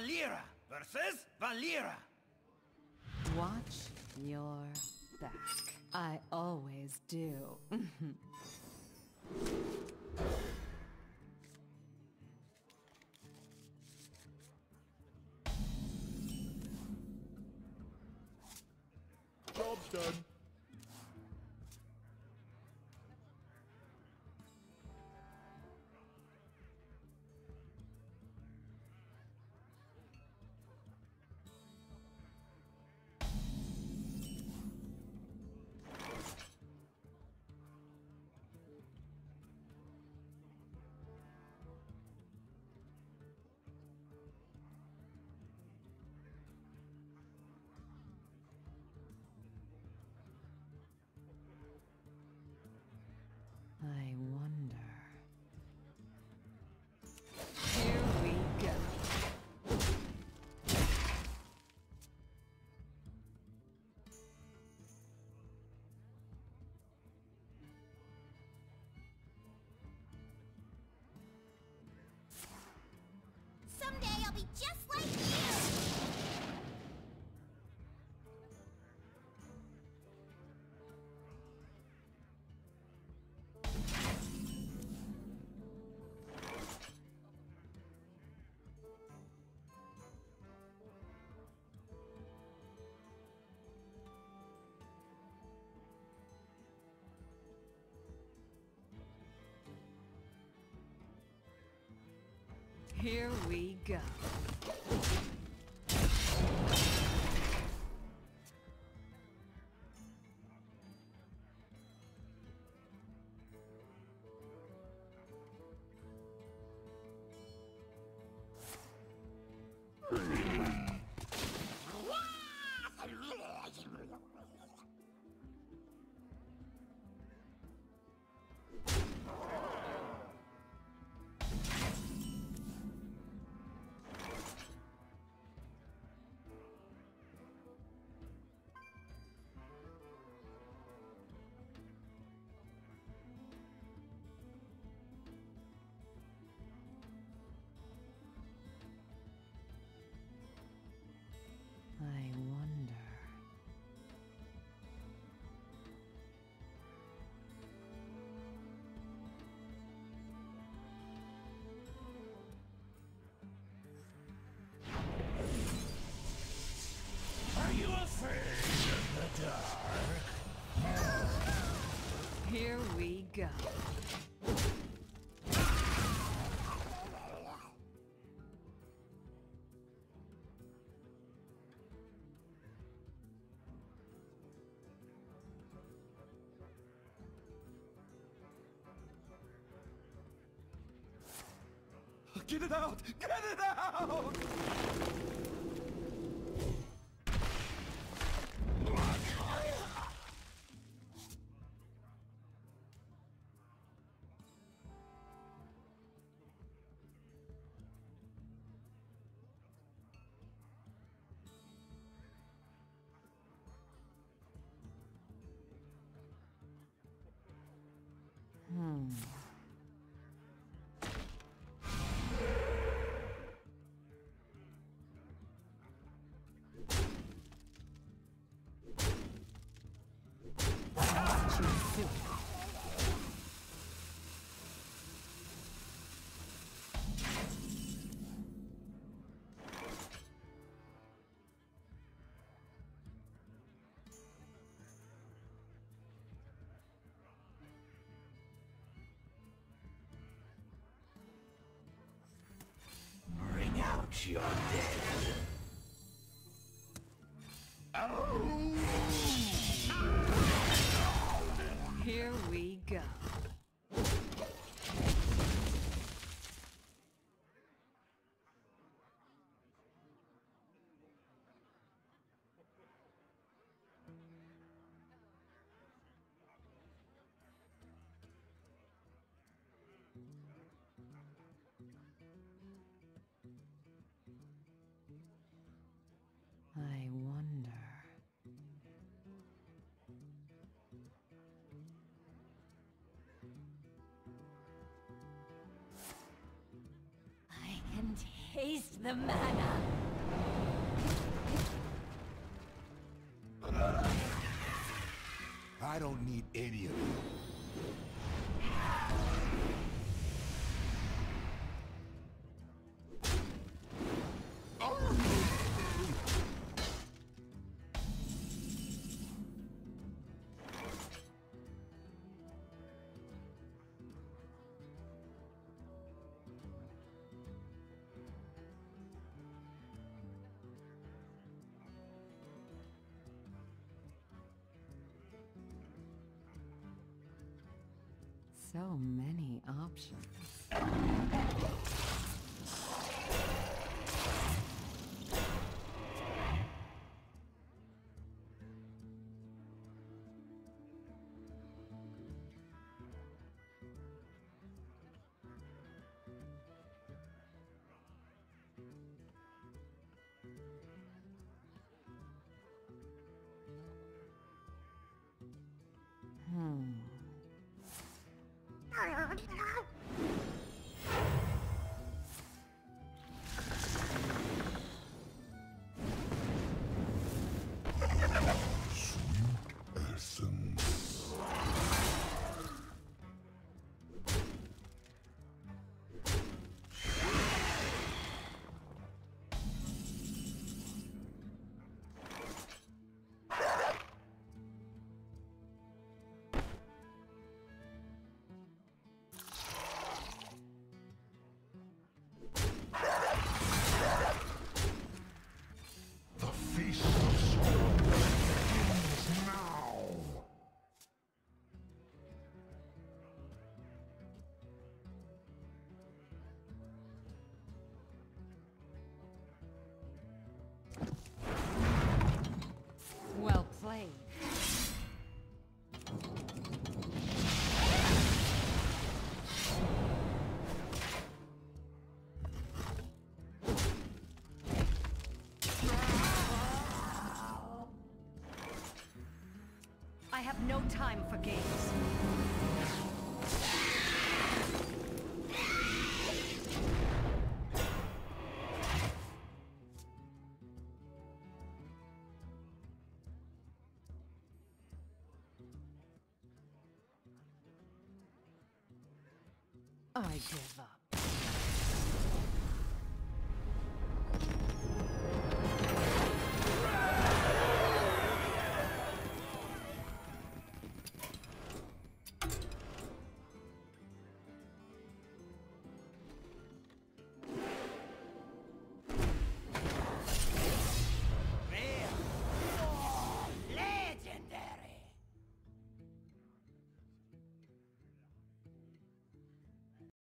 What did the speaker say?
Valeera versus Valeera. Watch your back. I always do. Job's done. Here we go. Go. Get it out! Get it out! Hmm. Out your dead. Taste the. I don't need any of you. So many options. I have no time for games. I give up.